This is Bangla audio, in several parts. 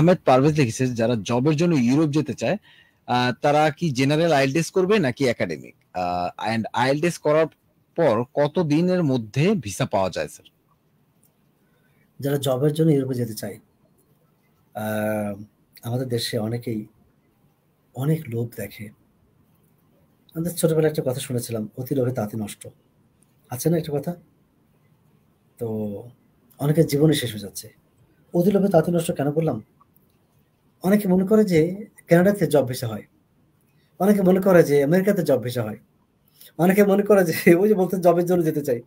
আহমেদ পারভেজ লিখেছে, যারা জবের জন্য ইউরোপ যেতে চায় তারা কি জেনারেল আইএলটিএস করবে নাকি একাডেমিক এন্ড আইএলটিএস করার পর কত দিনের মধ্যে ভিসা পাওয়া যায় স্যার যারা জবের জন্য ইউরোপে যেতে চায় আমাদের দেশে অনেকেই অনেক লোভ দেখে। আমাদের ছোটবেলায় একটা কথা শুনেছিলাম, অতি লোভে তাঁতি নষ্ট। আছে না একটা কথা? তো অনেকের জীবনে শেষ হয়ে যাচ্ছে। অতি লোভে তাঁতি নষ্ট কেন করলাম? অনেকে মনে করে যে কানাডাতে জব ভিসা হয়। অনেকে মনে করে যে আমেরিকাতে জব ভিসা হয়। অনেকে মনে করে যে ওই যে বলতে জবের জন্য যেতে চাই।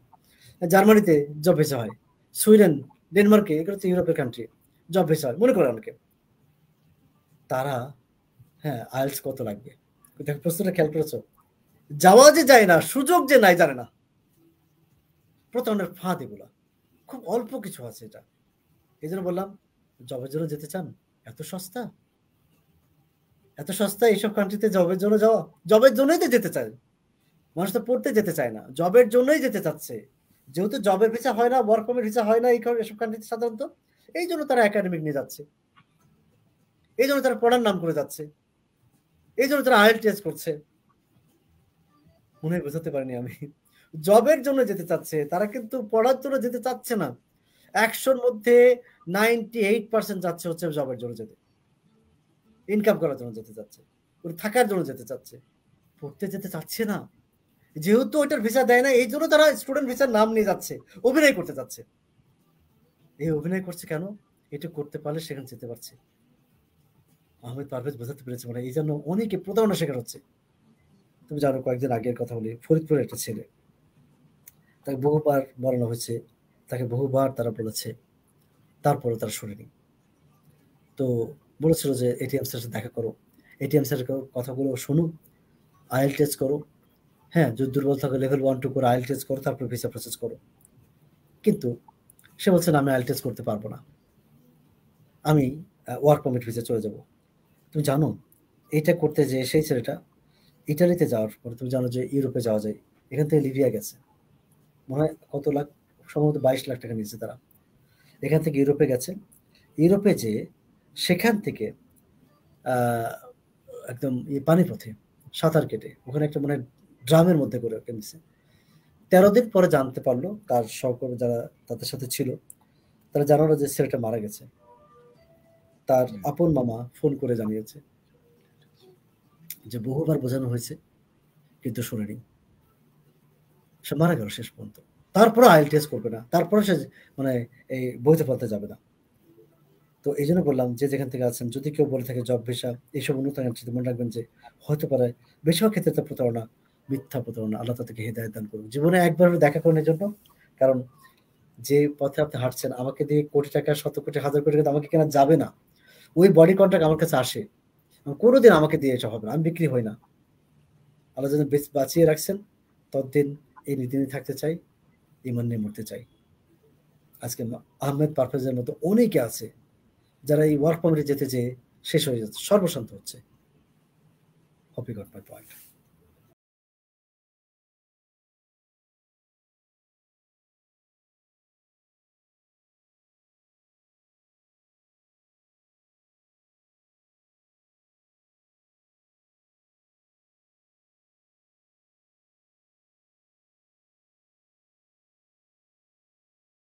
জার্মানিতে জব ভিসা হয়। সুইডেন, ডেনমার্কে এগুলো হচ্ছে ইউরোপের কান্ট্রি জব ভিসা হয়। মনে করে অনেকে। তারা হ্যাঁ আইলস কত লাগবে? দেখো প্রশ্নটা খেয়াল করেছ? যাওয়া যে যায় না, সুযোগ যে নাই জানে না। প্রতারণের ফাঁদ এগুলা। খুব অল্প কিছু আছে এটা। এই জন্য বললাম জবের জন্য যেতে চান? এত সস্তা? এত সস্তা এইসব কান্ট্রিতে জবের জন্য যাওয়া? জবের জন্যই তো যেতে চায়। মানুষ তো পড়তে যেতে চায় না। জবের জন্যই যেতে চাচ্ছে। যেহেতু জবের ভিসা হয় না ওয়ার্ক পারমিট ভিসা হয় না এই কারণে এসব কান্ট্রিতে সাধারণত, এই জন্য তারা একাডেমিক নিয়ে যাচ্ছে। এই জন্য তারা পড়ার নাম করে যাচ্ছে। এই জন্য তারা আইএল টেস্ট করছে। মনে বোঝাতে পারিনি আমি। জবের জন্য যেতে চাচ্ছে, তারা কিন্তু পড়ার জন্য যেতে চাচ্ছে না। একশোর মধ্যে নাইনটি এইট পার্সেন্ট যাচ্ছে হচ্ছে জবের জন্য যেতে। ইনকাম করার জন্য যেতে চাচ্ছে। থাকার জন্য যেতে চাচ্ছে। পড়তে যেতে চাচ্ছে না। যেহেতু ওইটার ভিসা দেয় না এই জন্য তারা স্টুডেন্ট ভিসার নাম নিয়ে যাচ্ছে। অভিনয় করতে যাচ্ছে। এই অভিনয় করছে কেন? এটা করতে পারলে সেখানে যেতে পারছে। আহমেদ পারভেজ বোঝাতে পেরেছে মানে এই জন্য অনেকে প্রতারণা শেখার হচ্ছে। তুমি জানো কয়েকদিন আগের কথা বলি, ফরিদপুরের একটা ছেলে। তাকে বহুবার বলানো হয়েছে। তাকে বহুবার তারা বলেছে তারপরে তারা শুনেনি। তো বলেছিল যে, এটিএম স্যারের সাথে দেখা করো। এটিএম স্যারের কথাগুলো শুনো, আইএল টেস্ট করো। হ্যাঁ যদি দুর্বল থাকে লেভেল ওয়ান টু করে আইএল টেস্ট করো, তারপর ভিসা প্রসেস করো। কিন্তু সে বলছে, না, আমি আইএল টেস্ট করতে পারব না। আমি ওয়ার্ক পারমিট ভিসা চলে যাব। তুমি জানো, এটা করতে যে সেই ছেলেটা ইটালিতে যাওয়ার পরে, তুমি জানো যে ইউরোপে যাওয়া যায়। এখান থেকে লিবিয়া গেছে। মনে হয় কত লাখ সম্ভবত বাইশ লাখ টাকা নিয়েছে তারা। এখান থেকে ইউরোপে গেছে। ইউরোপে যে, সেখান থেকে একদম পানি পথে সাঁতার কেটে, ওখানে একটা মানে ড্রামের মধ্যে করে ওকে নিছে। তেরো দিন পরে জানতে পারল তার সহকর্মী যারা তাদের সাথে ছিল, তারা জানালো যে ছেলেটা মারা গেছে। তার আপন মামা ফোন করে জানিয়েছে যে বহুবার বোঝানো হয়েছে, কিন্তু শোনেনি। সে মারা গেল শেষ পর্যন্ত। তারপরে আইল টেস্ট করবে না, তারপরে সে মানে এই বইতে পড়তে যাবে না। তো এই জন্য বললাম যে যেখান থেকে আছেন, যদি কেউ বলে থাকে জব ভিসা, এইসব উন্নত মনে রাখবেন যে হতে পারে বেশিরভাগ ক্ষেত্রে তো প্রতারণা, মিথ্যা প্রতারণা, আল্লাহ তাদেরকে হেদায়ত দান করুন জীবনে একবার দেখা করার জন্য, কারণ যে পথে আপনি হাঁটছেন, আমাকে দিয়ে কোটি টাকা, শত কোটি, হাজার কোটি আমাকে কেনা যাবে না। ওই বডি কন্ট্রাক্ট আমার কাছে আসে। কোনোদিন আমাকে দিয়ে এসব হবে না, আমি বিক্রি হই না। আল্লাহ যেন বাঁচিয়ে রাখছেন, ততদিন এই নীতি থাকতে চাই। ইমান নিয়ে মরতে চাই। আজকে আহমেদ পারফেজের মতো অনেকে আছে যারা এই ওয়ার্ক পারমিটে যেতে যেয়ে শেষ হয়ে যাচ্ছে, সর্বশান্ত হচ্ছে। Hope I got my point.